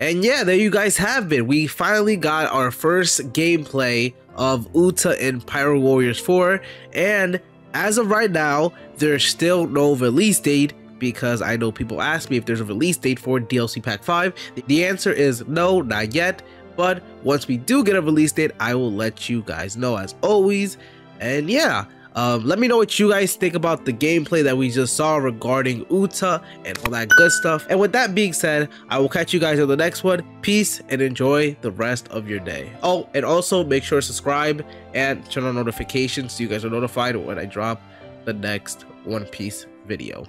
And yeah, there you guys have it. We finally got our first gameplay of Uta in Pirate Warriors 4 and as of right now, there's still no release date, because I know people ask me if there's a release date for DLC Pack 5. The answer is no, not yet. But once we do get a release date, I will let you guys know as always. And yeah, um, let me know what you guys think about the gameplay that we just saw regarding Uta and all that good stuff. And with that being said, I will catch you guys in the next one. Peace and enjoy the rest of your day. Oh, and also make sure to subscribe and turn on notifications so you guys are notified when I drop the next One Piece video.